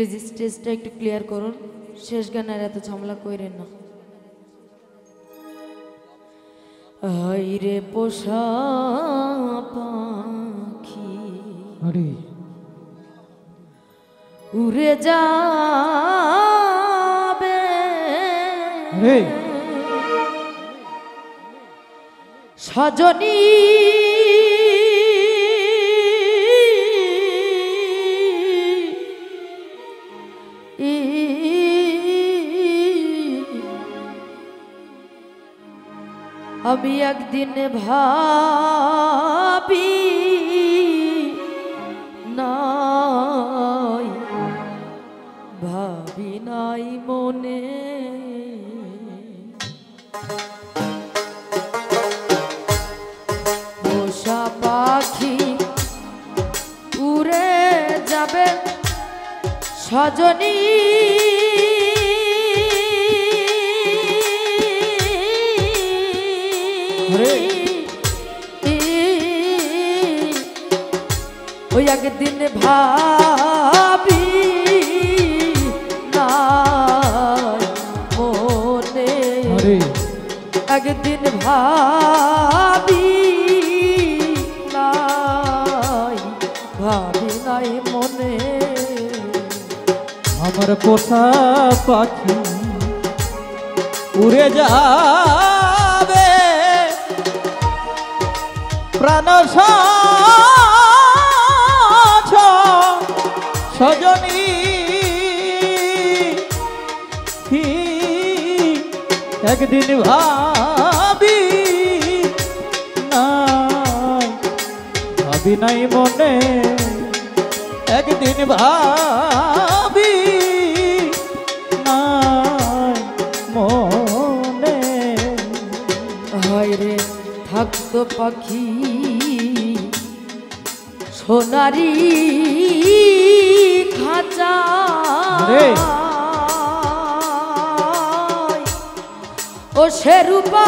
Please স্টেজটা একটু clear করুন। শেষ গানের এত ঝামেলা কইরেন না। আইরে পোষা পাখি। আরে। উড়ে যাবে। সজনী আমি একদিন ভাবি নাই ভাবি নাই মনে। পোষা পাখি উড়ে যাবে সজনী ওই একদিন ভাবি মনে একদিন ভাবি নাই ভাবি নাই মনে। আমার পোষা পাখি উড়ে যাবে। প্রাণ সজনী। একদিন ভাবি নাই ভাবি নাই মনে, একদিন ভাবি নাই মনে। হায় রে পাখি, সোনারি খাঁচা। ও সে রূপা।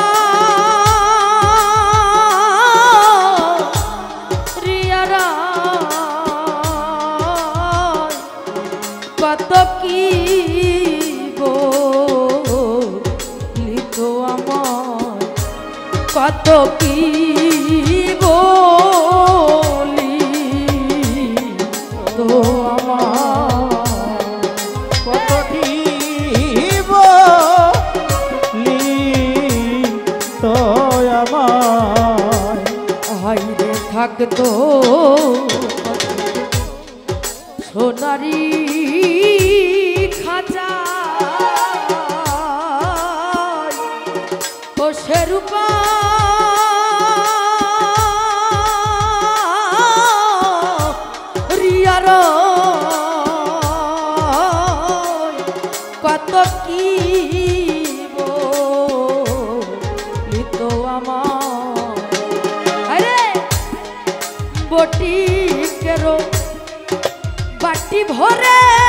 কত কি বলিত আমার কত কি থাকতো Moreira.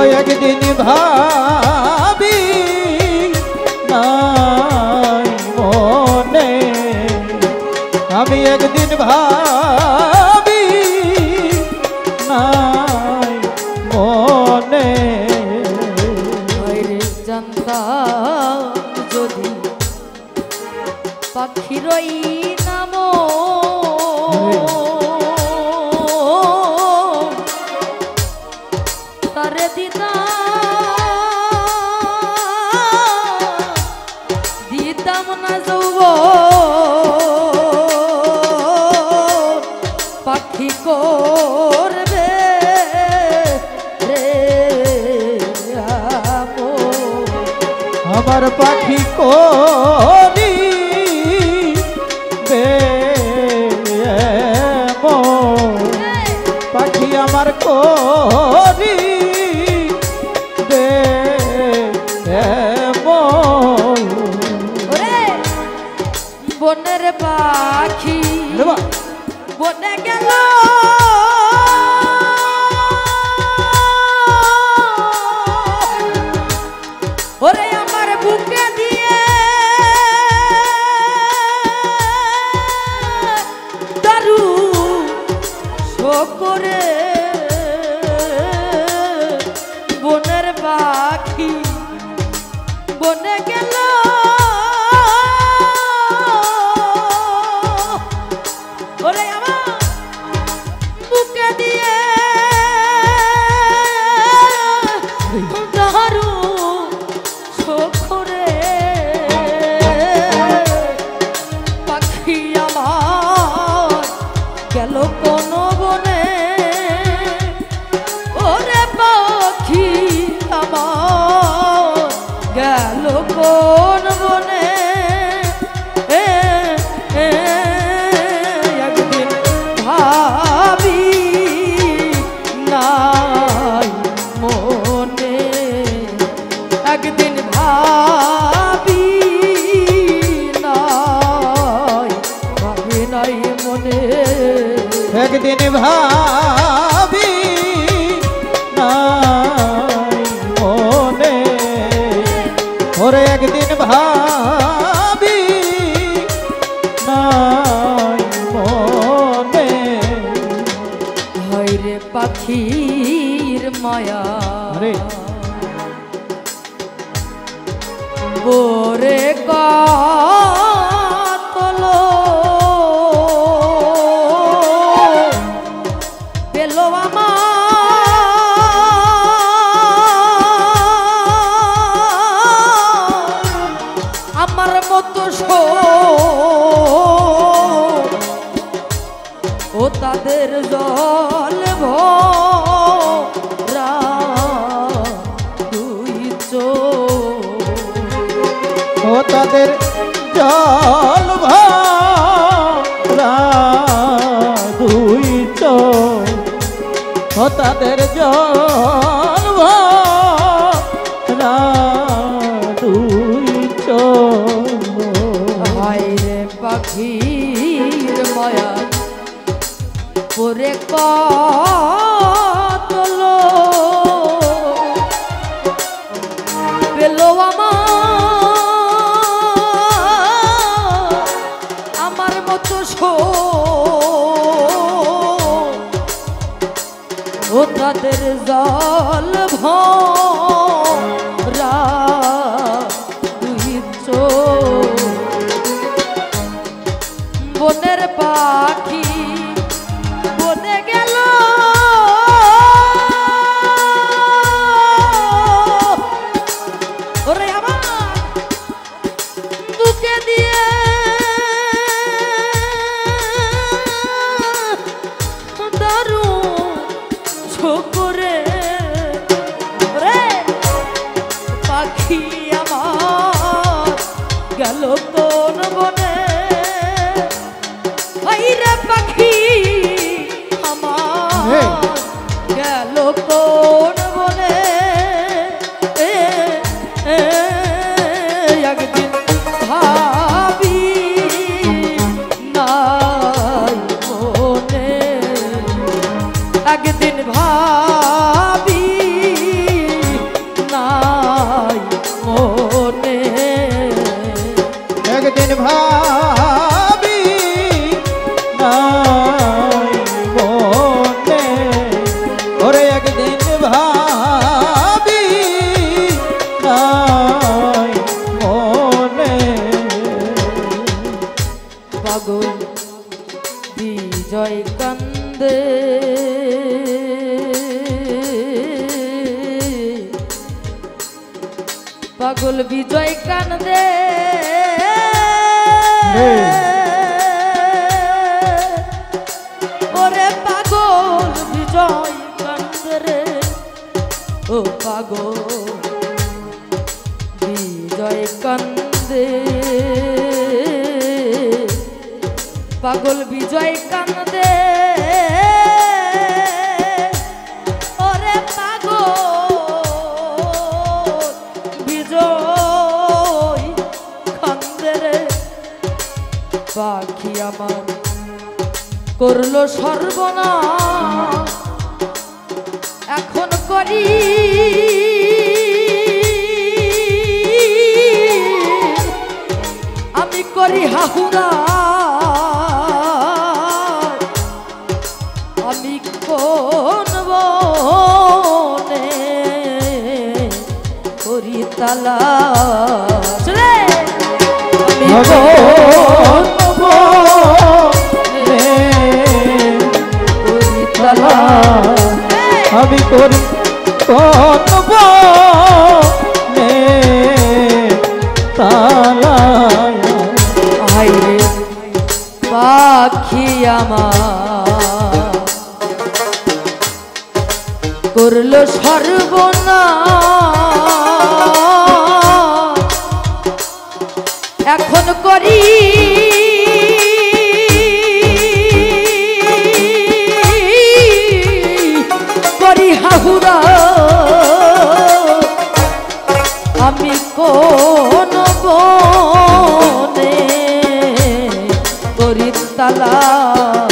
একদিন ভাবি নাই মনে। আমি একদিন ভাবি নাই মনে। জানতাম যদি পাখিরই নাম পাখি করবে রে আমার পাখি করি বে পাখি আমার করি বনের পাখি বনে গেল। ওরে আমার বুকে দিয়ে দারু করে বনের পাখি কোন বনে একদিন ভাবি মনে। ওরে একদিন ভাবি মনে। হয় রে পাখির মায়া। আরে। বোরে চোখ। ও তাদের দুই ও তাদের জল ভরা দুই পাখির মায়া। পরে কতল ছোকরে রে পাখি আমার গেল কোন ও পাগল বিজয় কান্দে। পাগল বিজয় কান্দে। বিজয় পাখি আমার করল সর্বনা এখন করি। আমি করি হাহুরা। আমি কোন বনে করি তালা? আমি করি তালা? আমি করি কতব আইরে পাখি আমার। করল সর্বনা তালা।